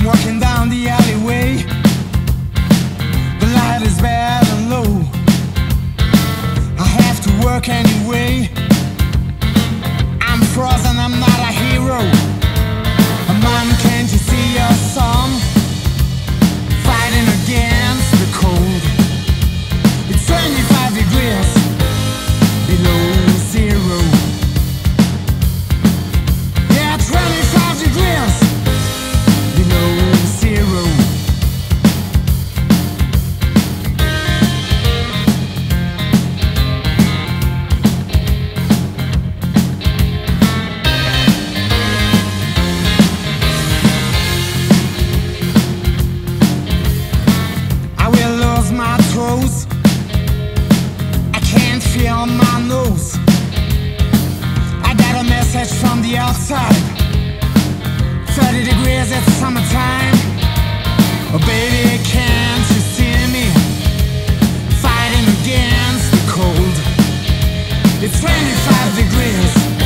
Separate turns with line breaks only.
I'm walking down the my. I can't feel my nose. I got a message from the outside. 30 degrees, it's summertime. Oh, baby, can't you see me? Fighting against the cold. It's 25 degrees